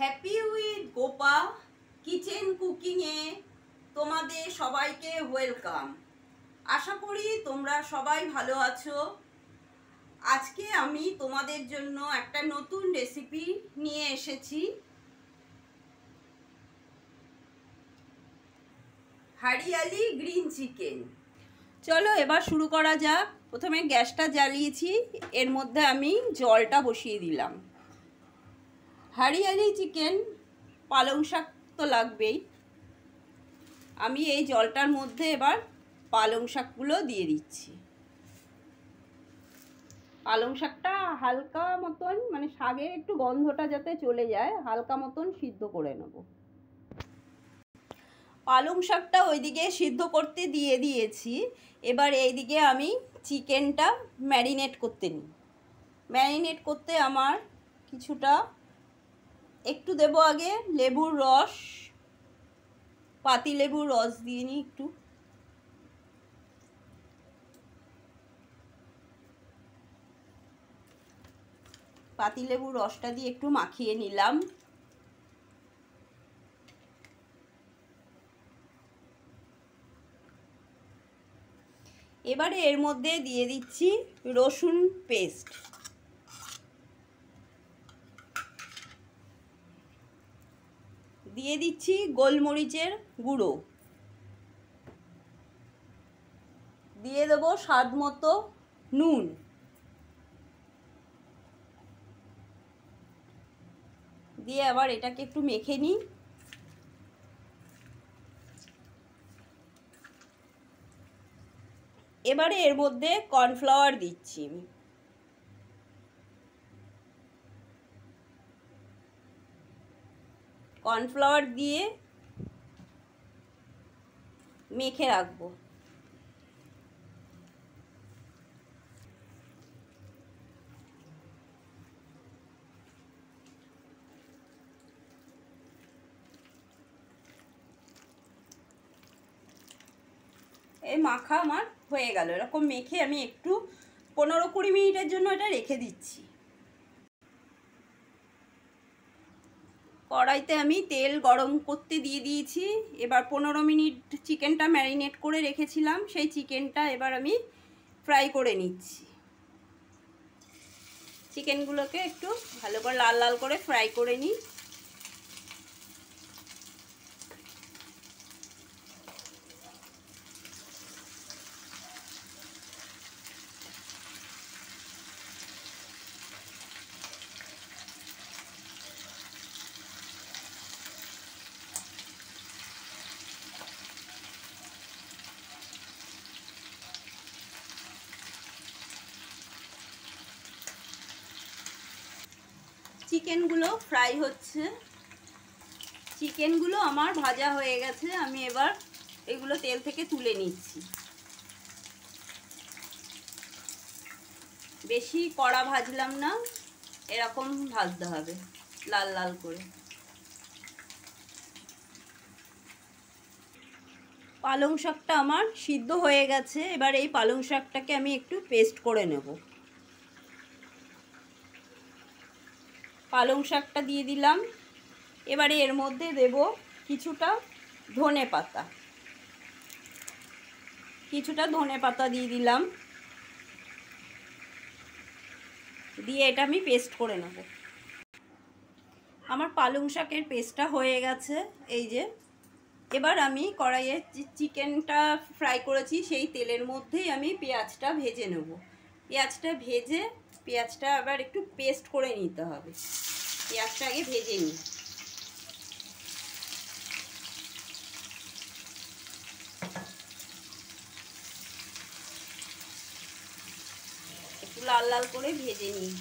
Happy with Gopa kitchen কুকিংয়ে তোমাদের সবাইকে ওয়েলকাম আশা করি তোমরা সবাই ভালো আছো। আজকে আমি তোমাদের জন্য একটা নতুন রেসিপি নিয়ে এসেছি। হারিয়ালি গ্রিন চিকেন চলো এবার শুরু করা যাক। প্রথমে গ্যাসটা জ্বালিয়েছি। এর মধ্যে আমি জলটা বসিয়ে দিলাম। হারিয়ালি চিকেন, পালং শাক তো লাগবেই। আমি এই জলটার মধ্যে এবার পালং শাকগুলো দিয়ে দিচ্ছি। পালং শাকটা হালকা মতন মানে শাকের একটু গন্ধটা যাতে চলে যায়, হালকা মতন সিদ্ধ করে নেব। পালং শাকটা ওইদিকে সিদ্ধ করতে দিয়ে দিয়েছি। এবার এইদিকে আমি চিকেনটা ম্যারিনেট করতে নিই। ম্যারিনেট করতে আমার কিছুটা একটু দেব আগে, লেবুর রস, পাতি লেবুর রস দিয়ে নিই একটু। পাতি লেবুর রসটা দিয়ে একটু মাখিয়ে নিলাম। এবারে এর মধ্যে দিয়ে দিচ্ছি রসুন পেস্ট। দিয়ে দিচ্ছি গোলমরিচের গুঁড়ো। দিয়ে দেবো স্বাদ মতো নুন। দিয়ে আবার এটাকে একটু মেখে নিই। এবারে এর মধ্যে কর্নফ্লাওয়ার দিচ্ছি। কর্নফ্লাওয়ার দিয়ে মেখে রাখব। এই মাখা আমার হয়ে গেল। এরকম মেখে আমি একটু পনেরো কুড়ি মিনিটের জন্য এটা রেখে দিচ্ছি। কড়াইতে আমি তেল গরম করতে দিয়ে দিয়েছি। এবার পনেরো মিনিট চিকেনটা ম্যারিনেট করে রেখেছিলাম। সেই চিকেনটা এবার আমি ফ্রাই করে নিচ্ছি। চিকেনগুলোকে একটু ভালো করে লাল লাল করে ফ্রাই করে নিই। চিকেনগুলো ফ্রাই হচ্ছে। চিকেনগুলো আমার ভাজা হয়ে গেছে। আমি এবার এগুলো তেল থেকে তুলে নিচ্ছি। বেশি কড়া ভাজলাম না, এরকম ভাজতে হবে, লাল লাল করে। পালং শাকটা আমার সিদ্ধ হয়ে গেছে। এবার এই পালং শাকটাকে আমি একটু পেস্ট করে নেব। পালং শাকটা দিয়ে দিলাম। এবারে এর মধ্যে দেব কিছুটা ধনে পাতা। কিছুটা ধনে পাতা দিয়ে দিলাম। দিয়ে এটা আমি পেস্ট করে নেব। আমার পালং শাকের পেস্টটা হয়ে গেছে, এই যে। এবার আমি কড়াইয়ে চিকেনটা ফ্রাই করেছি, সেই তেলের মধ্যেই আমি পেঁয়াজটা ভেজে নেব। পেঁয়াজটা ভেজে পেঁয়াজটা আবার একটু পেস্ট করে নিতে হবে। পেঁয়াজটা আগে ভেজে নিই। একটু লাল লাল করে ভেজে নিই।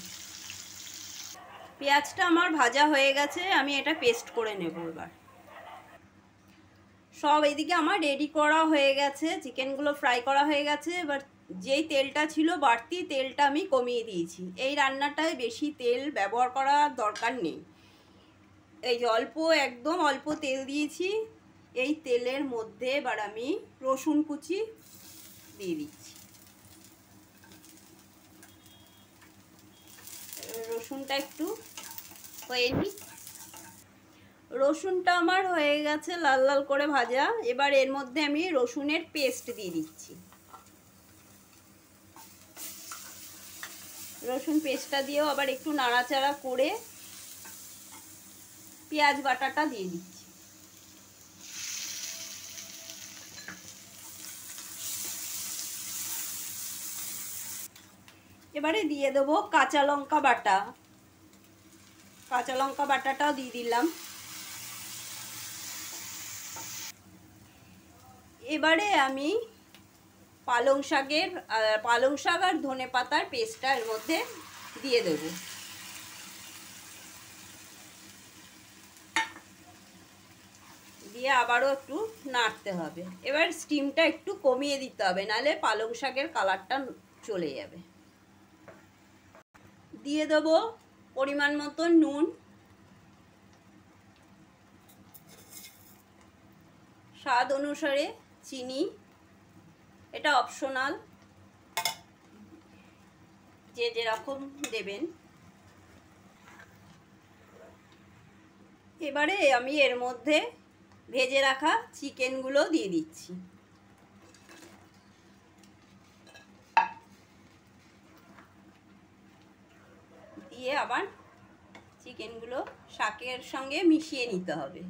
পেঁয়াজটা আমার ভাজা হয়ে গেছে, আমি এটা পেস্ট করে নেব এবার। সব এদিকে আমার রেডি করা হয়ে গেছে চিকেনগুলো ফ্রাই করা হয়ে গেছে, এবার যেই তেলটা ছিল বাড়তি তেলটা আমি কমিয়ে দিয়েছি। এই রান্নাটায় বেশি তেল ব্যবহার করার দরকার নেই। এই অল্প, একদম অল্প তেল দিয়েছি। এই তেলের মধ্যে এবার আমি রসুন কুচি দিয়ে দিচ্ছি। রসুনটা একটু হয়ে নিই রসুনটা আমার হয়ে গেছে লাল লাল করে ভাজা। এবার এর মধ্যে আমি রসুনের পেস্ট দিয়ে দিচ্ছি। রসুন পেস্টটা দিয়েও আবার একটু নাড়াচাড়া করে পেঁয়াজ বাটাটা দিয়ে দিচ্ছি। এবারে দিয়ে দেবো কাঁচা লঙ্কা বাটা। কাঁচা লঙ্কা বাটাটাও দিয়ে দিলাম। এবারে আমি পালং শাকের পালং শাক আর ধনে পাতার পেস্টটা এর মধ্যে দিয়ে দেব। দিয়ে আবারও একটু নাড়তে হবে। এবার স্টিমটা একটু কমিয়ে দিতে হবে, নাহলে পালং শাকের কালারটা চলে যাবে। দিয়ে দেবো পরিমাণ মতো নুন, স্বাদ অনুসারে চিনি এটা অপশনাল যে যেরকম দেবেন। এবারে আমি এর মধ্যে ভেজে রাখা চিকেনগুলো দিয়ে দিচ্ছি। দিয়ে আবার চিকেনগুলো শাকের সঙ্গে মিশিয়ে নিতে হবে।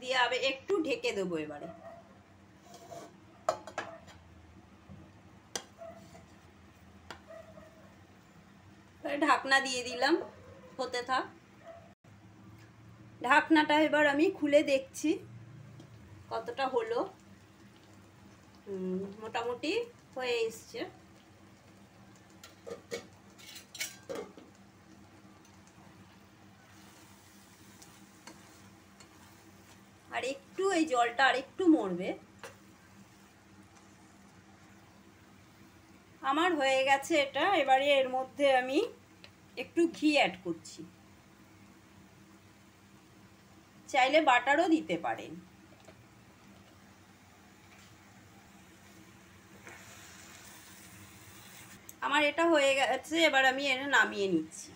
দিয়ে আবার একটু ঢেকে দেবো এবারে। ঢাকনা দিয়ে দিলাম, হতে থাক। ঢাকনাটা এবার আমি খুলে দেখছি কতটা হলো। মোটামুটি হয়ে এসছে। আর একটু এই জলটা আর একটু মরবে। আমার হয়ে গেছে এটা, এবারে এর মধ্যে আমি একটু ঘি অ্যাড করছি। চাইলে বাটারও দিতে পারেন। আমার এটা হয়ে গেছে, এবার আমি এটা নামিয়ে নিচ্ছি।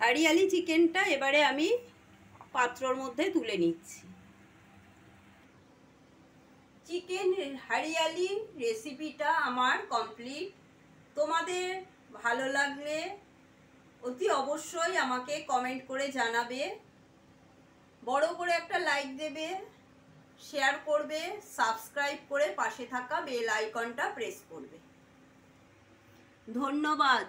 হারিয়ালি চিকেনটা এবারে আমি পাত্রর মধ্যে তুলে নিচ্ছি। চিকেন হারিয়ালি রেসিপিটা আমার কমপ্লিট। তোমাদের ভালো লাগলে অতি অবশ্যই আমাকে কমেন্ট করে জানাবে। বড় করে একটা লাইক দেবে, শেয়ার করবে, সাবস্ক্রাইব করে পাশে থাকা বেল আইকনটা প্রেস করবে। ধন্যবাদ।